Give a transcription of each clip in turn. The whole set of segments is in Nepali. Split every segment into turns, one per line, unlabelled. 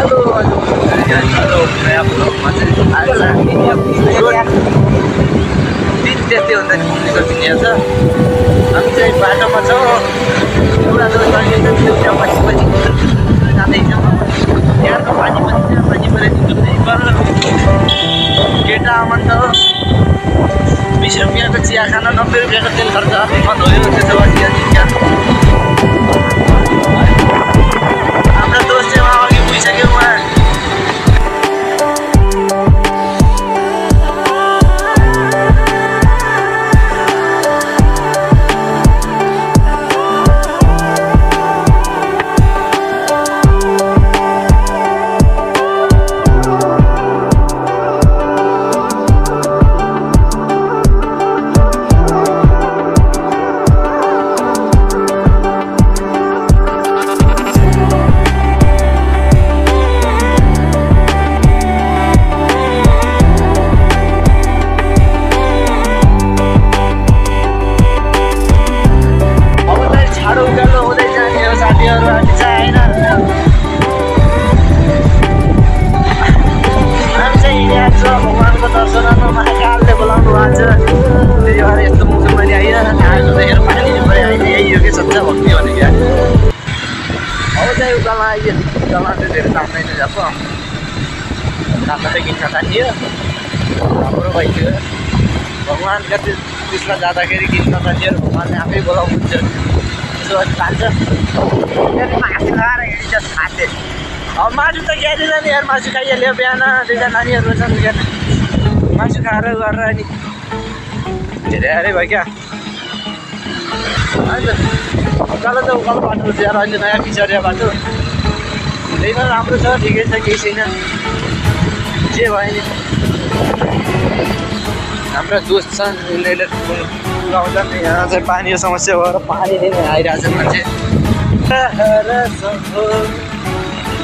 आज हामी दिन त्यस्तै हुन्छ नि घुम्नेको दिन हेर्छ हामी चाहिँ बाटोमा छौँ एउटा जग्गा त्यहाँ पछि पछि जाँदैछौँ यहाँको पानी पनि छ पानी परेर केटा आमन त बिस रुपियाँको चिया खान नब्बे रुपियाँको तेल खर्च बन्द भयो त्यसो भए चिया चिया हाम्रो you उकालो आइयो उकालो चाहिँ धेरै ताप्दैन जाएको ताप्न चाहिँ किन्छ साथी हो राम्रो भइसक्यो भगवान्का त्यो त्यसमा जाँदाखेरि किन्न साथीहरू भगवान्ले आफै बोलाउनुहुन्छ त्यसो गरी खान्छ मासु खाएर हिँड्छ खाँचे अब मासु त क्याँनिर नि यार मासु खाइहाल्यो बिहान दुईजना नानीहरू छन् बिहान मासु खाएर गरेर धेरै धेरै भयो क्या अन्त उकालो त उकालो बाटो छ यार अहिले नयाँ पिछडिया बाटो। हुँदैन राम्रो छ ठिकै छ केही छैन। जे भयो नि। हाम्रा दोस्त छन् उनीहरूले लगाउँछन् यहाँ चाहिँ पानीको समस्या भएर पानी नै आइरहेछ मान्छे।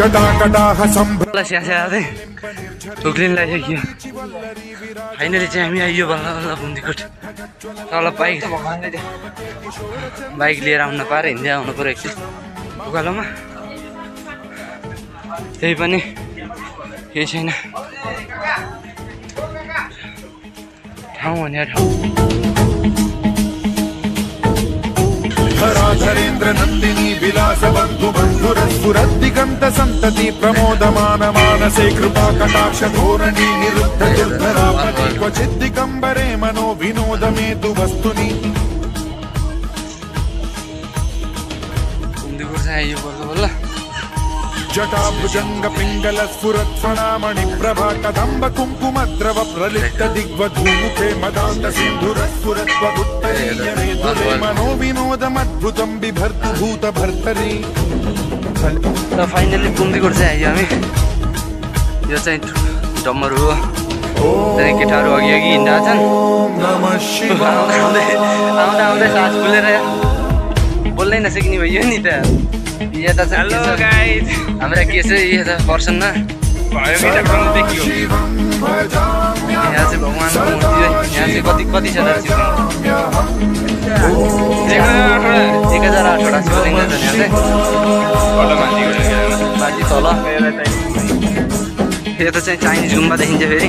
शम्भो
शिव शिव जटाकटाह सम्भ्र
ल स्या स्याहार्दै उक्लिन लाग्यो फाइनली चाहिँ हामी आइयो बल्ल बल्ल बुन्दिकोट। तल बाइक बाइक लिएर आउन पाएर हिँड्दै आउनु पऱ्यो एकछिन। उकालोमा। त्यही पनि केही छैन। ठाउँ भने ठाउँ।
धराधरेन्द्र नन्दिनी विलास बन्धु बन्धुरस्फुरद्दिगन्त सन्तति प्रमोदमान मानसे कृपा कटाक्ष धोरणी निरुद्ध दुर्धरापति क्वचित् दिगम्बरे मनो विनोद मे तु वस्तुनि
बल्ल
जटाभुजङ्ग पिङ्गल स्फुरत् फणामणि प्रभा कदम्ब कुङ्कुमद्रव प्रलिप्त दिग्वधूमुखे मदान्त सिन्धुरस्फुरत्वगुत्तरीय मेधुरे मनो विनोदमद्भुतं बिभर्तु भूत भर्तरि
र फाइनली बुन्दिकोट चाहिँ आइयो हामी। यो चाहिँ डम्बर हो। त्यहाँदेखि केटाहरू अघि अघि हिँडिरहेको छन् आउँदा आउँदै आउँदा आउँदै सास फुलेर बोल्नै नसकिने भयो नि त। यहाँ त हेलो गाइज। हाम्रा के छ यो त पर्सनमा यहाँ चाहिँ भगवान्को मूर्ति हो। यहाँ चाहिँ कति कति छ शिवलिङ्ग एक हजार आठवटा। शिवलिङ्ग छ यहाँ चाहिँ। माथि तल। यो त चाहिँ चाइनिज गुम्बा देखिन्छ फेरि।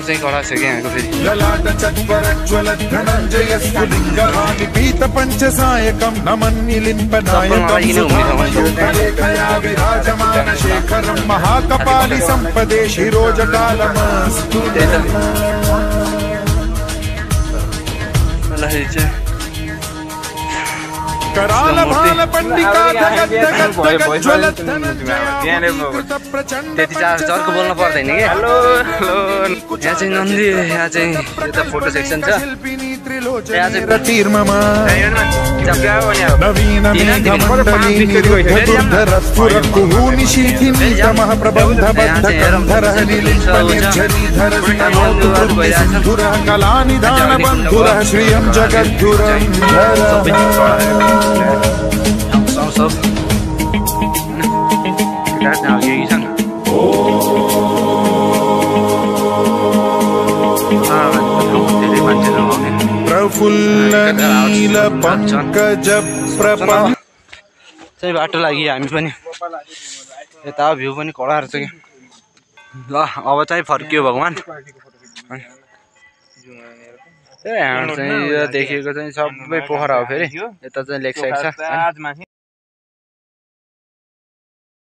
भगवान् भगवान् ठाउँ चाहिँ कडा छ क्या यहाँको फेरि
ललाट चत्वरज्वल धनञ्जय स्फुलिङ्गहानि पीत पञ्चसायकं नमन्निलिम्बनायकं सुधामयूखलेखया विराजमान शेखरं महाकपालि सम्पदे शिरोजकालमस्तु
त्यही त ल यो चाहिँ
कराल भाल पंडिका धगत धगत ज्वलत
त्यति चार चर्को बोल्नु पर्दैन कि
हेलो हेलो।
यहाँ चाहिँ नन्दी यहाँ चाहिँ यता फ़ोटो सेक्सन छ
कलानिधानबन्धुरः श्रियं जगद्धुरं
सब सब केटा चाहिँ अब यही छ नि धेरै मान्छेहरू आउने
प्रफुल्लनीलपङ्कज प्रपङ्क
चाहिँ बाटो लागि हामी पनि यता भ्यू पनि कडाहरू छ कि ल अब चाहिँ फर्कियो भगवान्। हाम्रो चाहिँ यो देखिएको चाहिँ सबै पोखरा हो फेरि। यता चाहिँ लेक साइड छ।